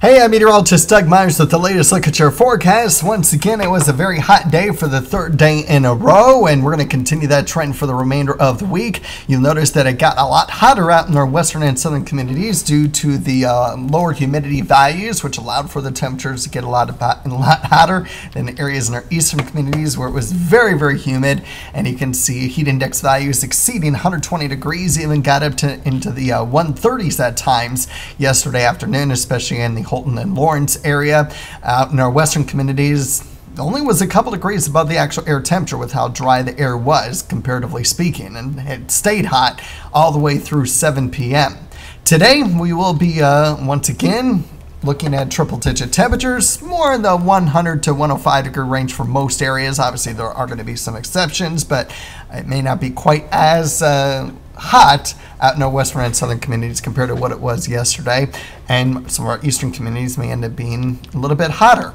Hey, I'm meteorologist Doug Myers with the latest look at your forecast. Once again, it was a very hot day for the third day in a row, and we're going to continue that trend for the remainder of the week. You'll notice that it got a lot hotter out in our western and southern communities due to the uh, lower humidity values, which allowed for the temperatures to get a lot, of, a lot hotter than areas in our eastern communities where it was very, very humid. And you can see heat index values exceeding 120 degrees, even got up to into the uh, 130s at times yesterday afternoon, especially in the Holton and Lawrence area. Out in our western communities, only was a couple degrees above the actual air temperature with how dry the air was, comparatively speaking, and it stayed hot all the way through 7 p.m. Today, we will be uh, once again looking at triple digit temperatures, more in the 100 to 105 degree range for most areas. Obviously, there are going to be some exceptions, but it may not be quite as uh, hot out in our western and southern communities compared to what it was yesterday. And some of our eastern communities may end up being a little bit hotter.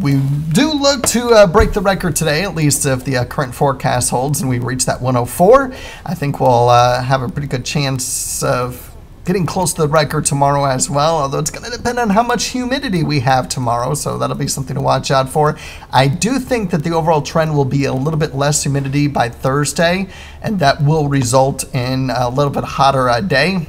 We do look to uh, break the record today, at least if the uh, current forecast holds and we reach that 104. I think we'll uh, have a pretty good chance of getting close to the record tomorrow as well, although it's going to depend on how much humidity we have tomorrow, so that'll be something to watch out for. I do think that the overall trend will be a little bit less humidity by Thursday, and that will result in a little bit hotter a day.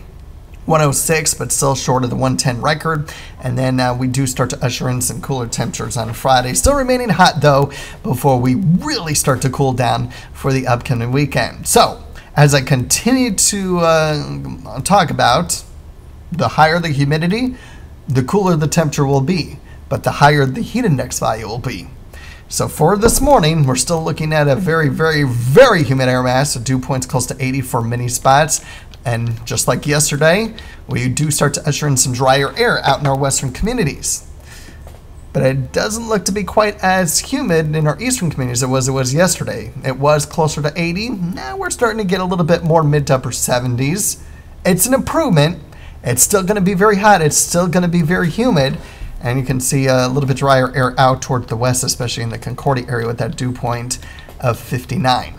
106, but still short of the 110 record. And then uh, we do start to usher in some cooler temperatures on Friday. Still remaining hot though, before we really start to cool down for the upcoming weekend. So, as I continue to uh, talk about, the higher the humidity, the cooler the temperature will be, but the higher the heat index value will be. So for this morning, we're still looking at a very, very, very humid air mass, so dew points close to 80 for many spots. And just like yesterday, we do start to usher in some drier air out in our western communities but it doesn't look to be quite as humid in our eastern communities as it was, it was yesterday. It was closer to 80. Now we're starting to get a little bit more mid to upper 70s. It's an improvement. It's still going to be very hot. It's still going to be very humid. And you can see a little bit drier air out toward the west, especially in the Concordia area with that dew point of 59.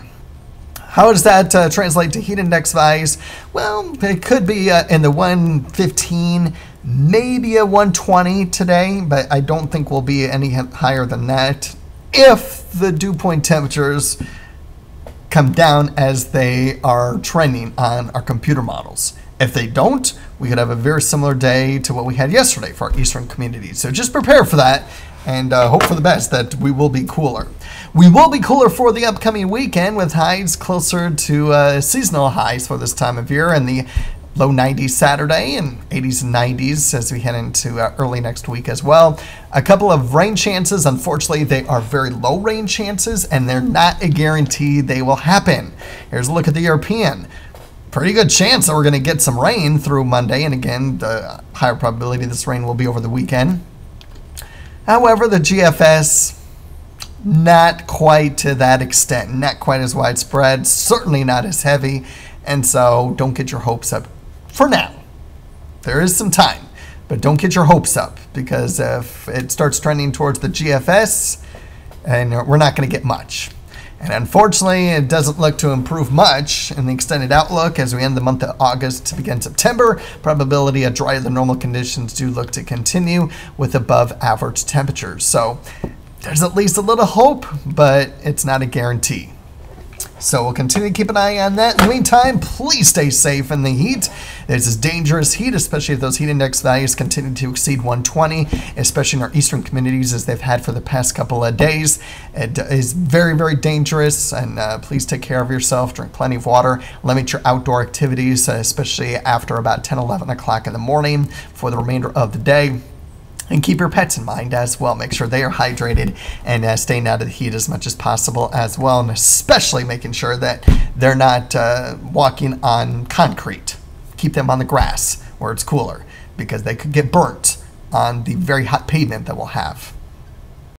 How does that uh, translate to heat index values? Well, it could be uh, in the 115 maybe a 120 today, but I don't think we'll be any higher than that if the dew point temperatures come down as they are trending on our computer models. If they don't, we could have a very similar day to what we had yesterday for our eastern communities. So just prepare for that and uh, hope for the best that we will be cooler. We will be cooler for the upcoming weekend with highs closer to uh, seasonal highs for this time of year and the low 90s Saturday and 80s and 90s as we head into uh, early next week as well. A couple of rain chances. Unfortunately, they are very low rain chances and they're not a guarantee they will happen. Here's a look at the European. Pretty good chance that we're going to get some rain through Monday, and again, the higher probability this rain will be over the weekend. However, the GFS, not quite to that extent, not quite as widespread, certainly not as heavy, and so don't get your hopes up for now. There is some time, but don't get your hopes up because if it starts trending towards the GFS, and we're not going to get much. And unfortunately, it doesn't look to improve much in the extended outlook as we end the month of August to begin September. Probability of drier than normal conditions do look to continue with above average temperatures. So there's at least a little hope, but it's not a guarantee. So we'll continue to keep an eye on that. In the meantime, please stay safe in the heat. This is dangerous heat, especially if those heat index values continue to exceed 120, especially in our eastern communities as they've had for the past couple of days. It is very, very dangerous, and uh, please take care of yourself. Drink plenty of water. Limit your outdoor activities, uh, especially after about 10, 11 o'clock in the morning for the remainder of the day. And keep your pets in mind as well. Make sure they are hydrated and uh, staying out of the heat as much as possible as well. And especially making sure that they're not uh, walking on concrete. Keep them on the grass where it's cooler because they could get burnt on the very hot pavement that we'll have.